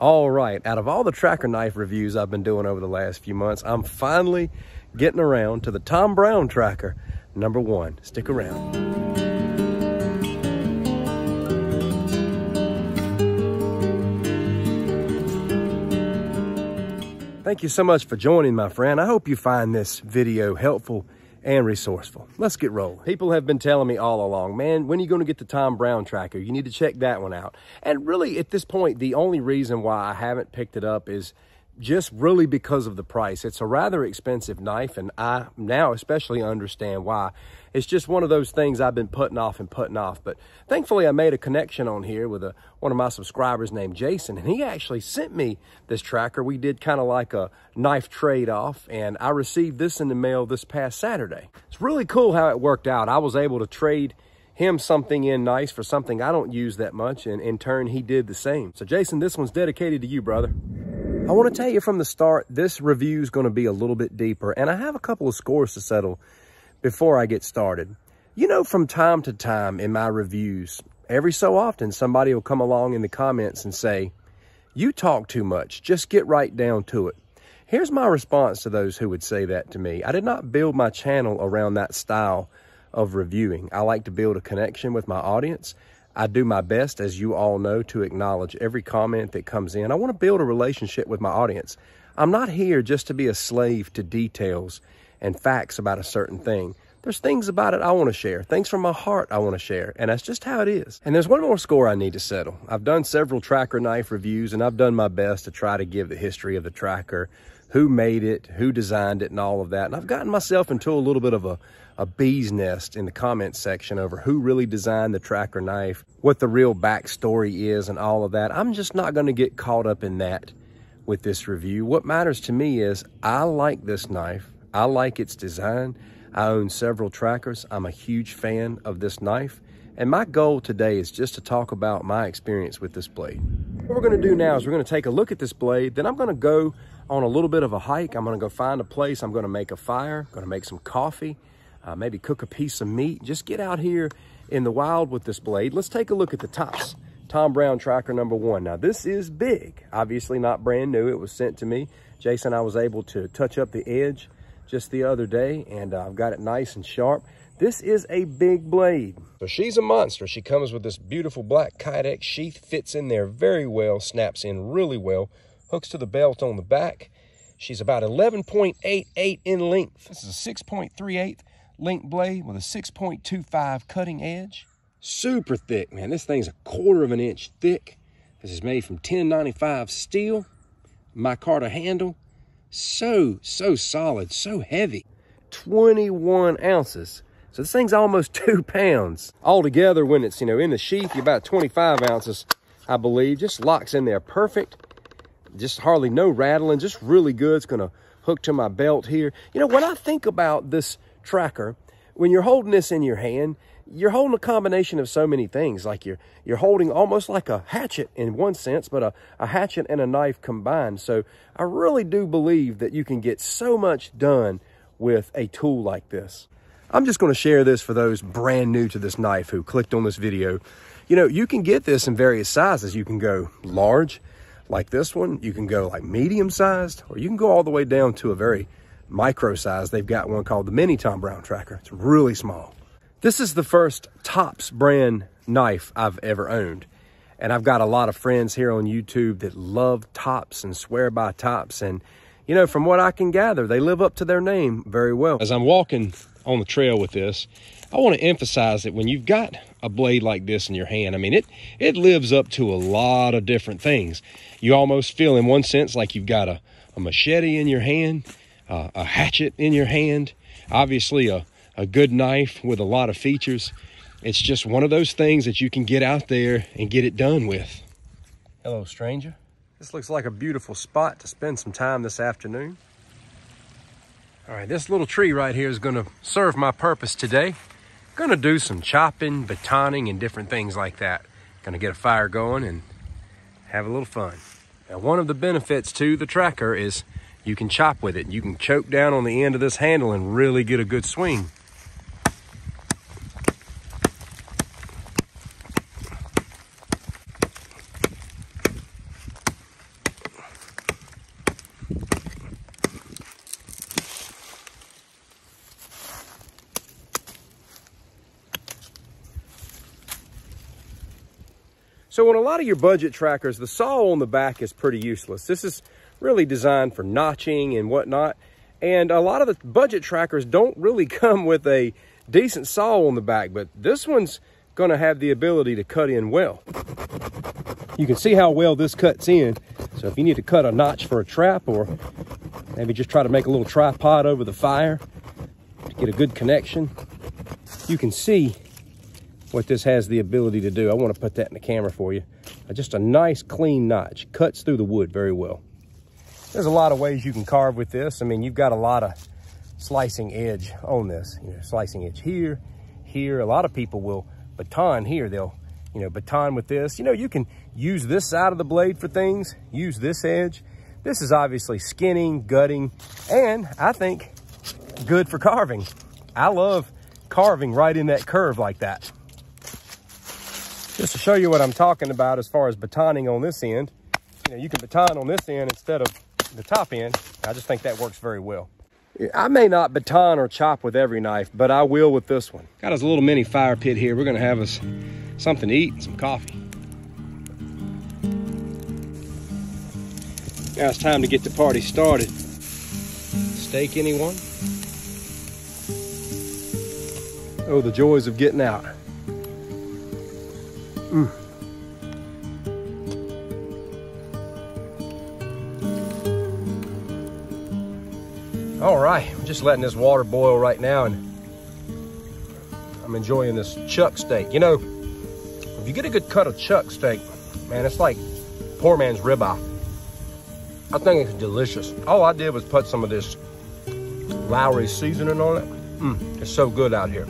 All right, out of all the tracker knife reviews I've been doing over the last few months, I'm finally getting around to the Tom Brown tracker number one. Stick around. Thank you so much for joining, my friend. I hope you find this video helpful and resourceful. Let's get rolling. People have been telling me all along, man, when are you going to get the Tom Brown tracker? You need to check that one out. And really, at this point, the only reason why I haven't picked it up is just really because of the price. It's a rather expensive knife, and I now especially understand why. It's just one of those things I've been putting off and putting off. But thankfully, I made a connection on here with a, one of my subscribers named Jason, and he actually sent me this tracker. We did kind of like a knife trade-off, and I received this in the mail this past Saturday. It's really cool how it worked out. I was able to trade him something in nice for something I don't use that much, and in turn, he did the same. So Jason, this one's dedicated to you, brother. I want to tell you from the start, this review is going to be a little bit deeper, and I have a couple of scores to settle before I get started. You know, from time to time in my reviews, every so often somebody will come along in the comments and say, you talk too much, just get right down to it. Here's my response to those who would say that to me. I did not build my channel around that style of reviewing. I like to build a connection with my audience I do my best, as you all know, to acknowledge every comment that comes in. I want to build a relationship with my audience. I'm not here just to be a slave to details and facts about a certain thing. There's things about it I want to share, things from my heart I want to share, and that's just how it is. And there's one more score I need to settle. I've done several tracker knife reviews, and I've done my best to try to give the history of the tracker, who made it, who designed it, and all of that. And I've gotten myself into a little bit of a a bee's nest in the comments section over who really designed the tracker knife, what the real backstory is and all of that. I'm just not going to get caught up in that with this review. What matters to me is I like this knife. I like its design. I own several trackers. I'm a huge fan of this knife. And my goal today is just to talk about my experience with this blade. What we're going to do now is we're going to take a look at this blade. Then I'm going to go on a little bit of a hike. I'm going to go find a place. I'm going to make a fire, going to make some coffee, uh, maybe cook a piece of meat. Just get out here in the wild with this blade. Let's take a look at the Tops. Tom Brown tracker number one. Now this is big, obviously not brand new. It was sent to me. Jason, I was able to touch up the edge just the other day and uh, I've got it nice and sharp. This is a big blade. So she's a monster. She comes with this beautiful black Kydex sheath, fits in there very well, snaps in really well, hooks to the belt on the back. She's about 11.88 in length. This is a 6.38 link blade with a 6.25 cutting edge. Super thick, man. This thing's a quarter of an inch thick. This is made from 1095 steel. Micarta handle. So, so solid, so heavy. 21 ounces. So this thing's almost two pounds. Altogether, when it's, you know, in the sheath, you're about 25 ounces, I believe. Just locks in there perfect. Just hardly no rattling, just really good. It's gonna hook to my belt here. You know, when I think about this tracker, when you're holding this in your hand, you're holding a combination of so many things. Like you're you're holding almost like a hatchet in one sense, but a, a hatchet and a knife combined. So I really do believe that you can get so much done with a tool like this. I'm just going to share this for those brand new to this knife who clicked on this video. You know, you can get this in various sizes. You can go large like this one. You can go like medium sized, or you can go all the way down to a very micro size. They've got one called the Mini Tom Brown Tracker. It's really small. This is the first Tops brand knife I've ever owned. And I've got a lot of friends here on YouTube that love Tops and swear by Tops. And, you know, from what I can gather, they live up to their name very well. As I'm walking on the trail with this, I want to emphasize that when you've got a blade like this in your hand, I mean, it, it lives up to a lot of different things. You almost feel in one sense like you've got a, a machete in your hand uh, a hatchet in your hand, obviously a, a good knife with a lot of features. It's just one of those things that you can get out there and get it done with. Hello, stranger. This looks like a beautiful spot to spend some time this afternoon. All right, this little tree right here is gonna serve my purpose today. Gonna do some chopping, batoning, and different things like that. Gonna get a fire going and have a little fun. Now, one of the benefits to the tracker is you can chop with it. You can choke down on the end of this handle and really get a good swing. So on a lot of your budget trackers, the saw on the back is pretty useless. This is really designed for notching and whatnot. And a lot of the budget trackers don't really come with a decent saw on the back, but this one's gonna have the ability to cut in well. You can see how well this cuts in. So if you need to cut a notch for a trap or maybe just try to make a little tripod over the fire to get a good connection, you can see what this has the ability to do. I want to put that in the camera for you. Uh, just a nice clean notch, cuts through the wood very well. There's a lot of ways you can carve with this. I mean, you've got a lot of slicing edge on this. You know, slicing edge here, here. A lot of people will baton here. They'll, you know, baton with this. You know, you can use this side of the blade for things, use this edge. This is obviously skinning, gutting, and I think good for carving. I love carving right in that curve like that. Just to show you what I'm talking about as far as batoning on this end, you know, you can baton on this end instead of the top end. I just think that works very well. I may not baton or chop with every knife, but I will with this one. Got us a little mini fire pit here. We're gonna have us something to eat and some coffee. Now it's time to get the party started. Steak, anyone? Oh, the joys of getting out. Mm. All right, I'm just letting this water boil right now and I'm enjoying this chuck steak. You know, if you get a good cut of chuck steak, man, it's like poor man's ribeye. I think it's delicious. All I did was put some of this Lawry seasoning on it. Mm, it's so good out here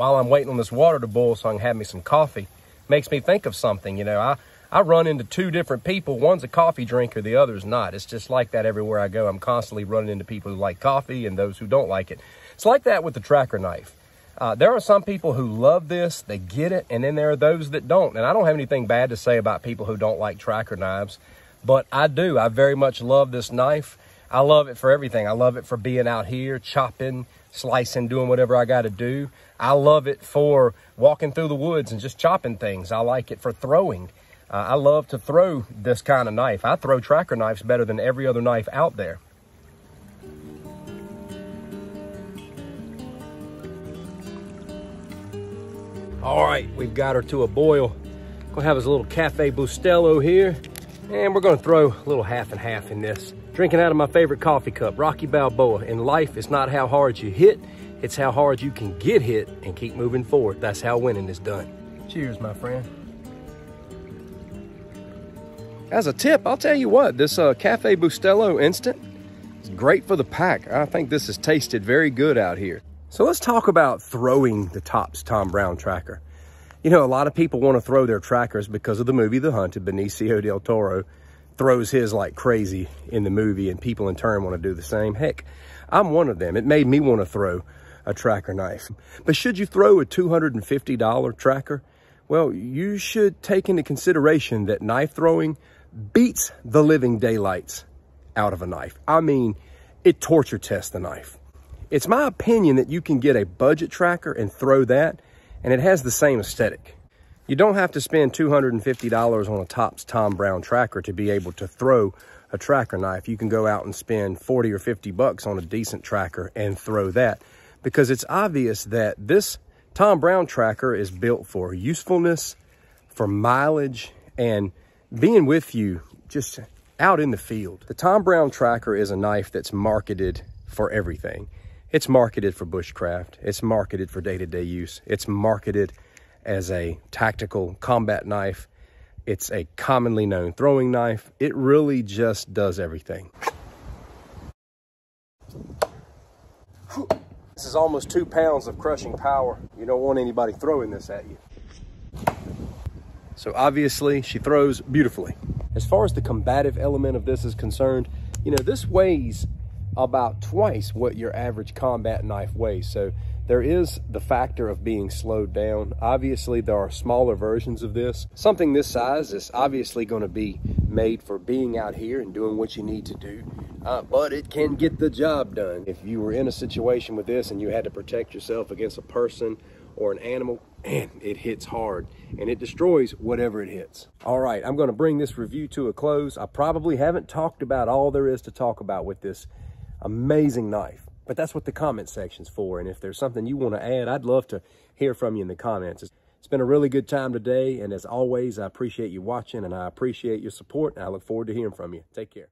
while I'm waiting on this water to boil so I can have me some coffee, makes me think of something. You know, I, I run into two different people. One's a coffee drinker, the other's not. It's just like that everywhere I go. I'm constantly running into people who like coffee and those who don't like it. It's like that with the tracker knife. Uh, there are some people who love this, they get it, and then there are those that don't. And I don't have anything bad to say about people who don't like tracker knives, but I do. I very much love this knife. I love it for everything. I love it for being out here, chopping, slicing, doing whatever I got to do. I love it for walking through the woods and just chopping things. I like it for throwing. Uh, I love to throw this kind of knife. I throw tracker knives better than every other knife out there. All right, we've got her to a boil. Gonna have us a little Cafe Bustelo here, and we're gonna throw a little half and half in this. Drinking out of my favorite coffee cup, Rocky Balboa. In life, it's not how hard you hit, it's how hard you can get hit and keep moving forward. That's how winning is done. Cheers, my friend. As a tip, I'll tell you what, this uh, Cafe Bustelo Instant is great for the pack. I think this has tasted very good out here. So let's talk about throwing the Tops Tom Brown tracker. You know, a lot of people want to throw their trackers because of the movie The Hunt. Benicio del Toro throws his like crazy in the movie and people in turn want to do the same. Heck, I'm one of them. It made me want to throw a tracker knife. But should you throw a $250 tracker? Well, you should take into consideration that knife throwing beats the living daylights out of a knife. I mean, it torture tests the knife. It's my opinion that you can get a budget tracker and throw that, and it has the same aesthetic. You don't have to spend $250 on a Tops Tom Brown tracker to be able to throw a tracker knife. You can go out and spend 40 or 50 bucks on a decent tracker and throw that because it's obvious that this Tom Brown tracker is built for usefulness, for mileage, and being with you just out in the field. The Tom Brown tracker is a knife that's marketed for everything. It's marketed for bushcraft. It's marketed for day-to-day -day use. It's marketed as a tactical combat knife. It's a commonly known throwing knife. It really just does everything. This is almost two pounds of crushing power. You don't want anybody throwing this at you. So obviously she throws beautifully. As far as the combative element of this is concerned, you know, this weighs about twice what your average combat knife weighs. So there is the factor of being slowed down. Obviously, there are smaller versions of this. Something this size is obviously going to be made for being out here and doing what you need to do uh, but it can get the job done. If you were in a situation with this and you had to protect yourself against a person or an animal, and it hits hard and it destroys whatever it hits. All right, I'm gonna bring this review to a close. I probably haven't talked about all there is to talk about with this amazing knife, but that's what the comment section's for. And if there's something you wanna add, I'd love to hear from you in the comments. It's been a really good time today. And as always, I appreciate you watching and I appreciate your support. And I look forward to hearing from you. Take care.